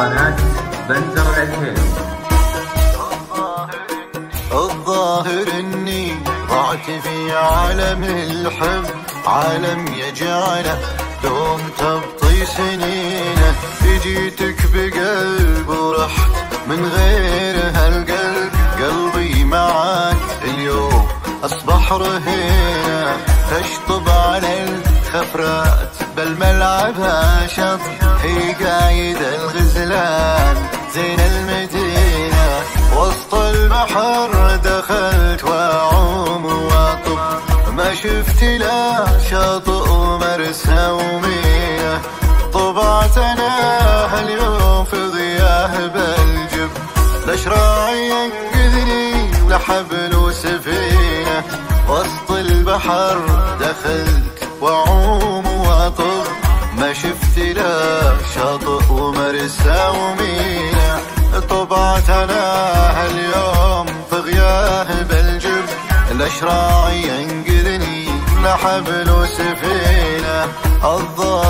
قناة بندر العتيبي الظاهر إني ضعت في عالم الحب عالم يجعله دوم تبطي سنينه جيتك بقلب ورحت من غير هالقلب قلبي معاك اليوم أصبح رهينة. تشطب على الخفرات بالملعب شط هي قايد الغزلان زين المدينة وسط البحر دخلت وأعوم وأطب. ما شفت لا شاطئ ومرسى ومية طبعت أنا اليوم في غياب الجب لشراعي ينقذني لحبل وسفينة. وسط البحر دخلت وأعوم الاشراعي ينقذني لحبل وسفينة الظاهر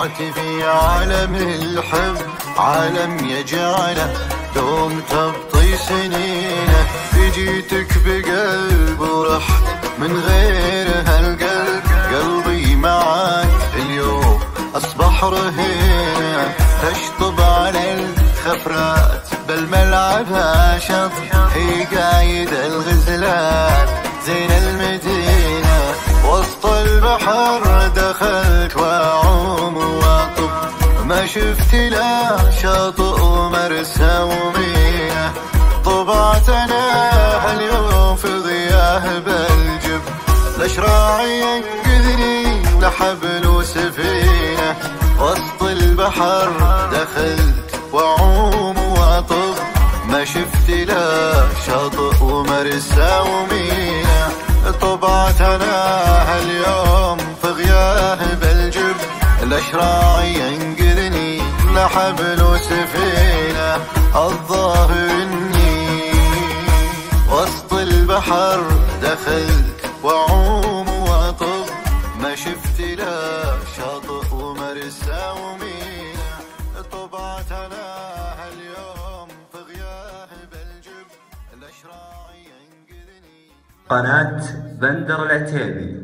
ضعت في عالم الحب عالم يجعله دوم تبطي سنينه جيتك بقلب ورحت من غير هالقلب قلبي معاك اليوم أصبح رهينة. تشطب على الخفرات بالملعب شط. هي قايد الغزلان زين المدينة وسط البحر. دخلت واعوم واطب ما شفت لا شاطئ ومرسى ومينا طبعت أنا اليوم في غياب الجب؟ الاشراعي ينقذني لحبل وسفينه وسط البحر دخلت واعوم واطب ما شفت لا شاطئ ومرسى ومينا طبعت أنا اليوم الاشراعي ينقذني لحبل وسفينة الظاهر إني وسط البحر دخلت وأعوم وأطب ما شفت لا شاطئ ومرسى ومينا طبعت أنا اليوم في غياب الجب الاشراعي ينقذني قناة بندر العتيبي.